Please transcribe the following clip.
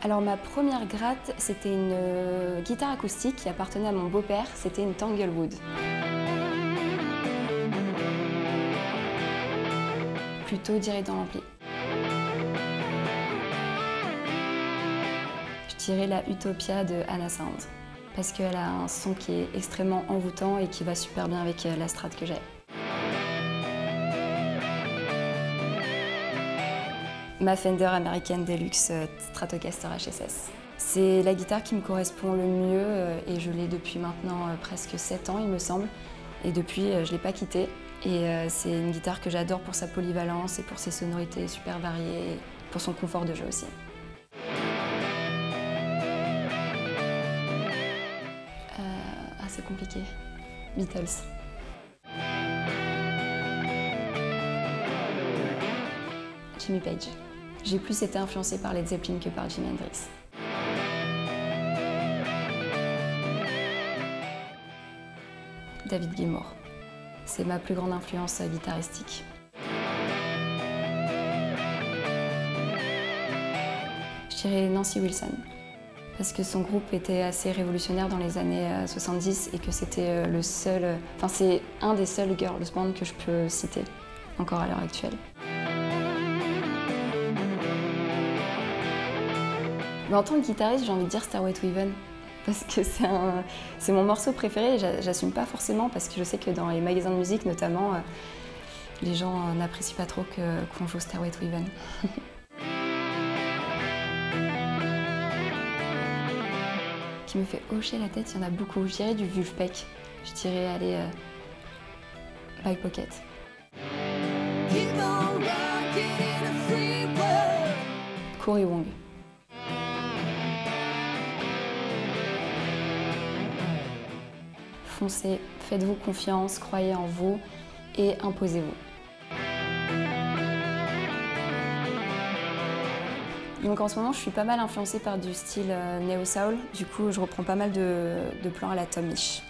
Alors ma première gratte, c'était une euh, guitare acoustique qui appartenait à mon beau-père, c'était une Tanglewood. Plutôt direct dans l'ampli. Je dirais la Utopia de Anna Sound, parce qu'elle a un son qui est extrêmement envoûtant et qui va super bien avec euh, la strat que j'ai. Ma Fender American Deluxe euh, Stratocaster HSS. C'est la guitare qui me correspond le mieux euh, et je l'ai depuis maintenant euh, presque 7 ans il me semble. Et depuis je ne l'ai pas quittée. Et c'est une guitare que j'adore pour sa polyvalence et pour ses sonorités super variées pour son confort de jeu aussi. ah c'est compliqué. Beatles. Jimmy Page. J'ai plus été influencée par Led Zeppelin que par Jimi Hendrix. David Gilmour. C'est ma plus grande influence guitaristique. Je dirais Nancy Wilson, parce que son groupe était assez révolutionnaire dans les années 70 euh, et que c'était euh, le seul, euh, enfin c'est un des seuls girls band que je peux citer encore à l'heure actuelle. En tant que guitariste, j'ai envie de dire Starway to Heaven. Parce que c'est mon morceau préféré et j'assume pas forcément parce que je sais que dans les magasins de musique notamment, euh, les gens euh, n'apprécient pas trop qu'on joue Starway to Heaven. qui me fait hocher la tête, il y en a beaucoup. Je dirais du Vulfpeck. Je dirais aller euh, Pocket. Cory Wong. Faites-vous confiance, croyez en vous et imposez-vous. Donc en ce moment, je suis pas mal influencée par du style euh, néo-soul. Du coup, je reprends pas mal de, de plans à la Tom Misch.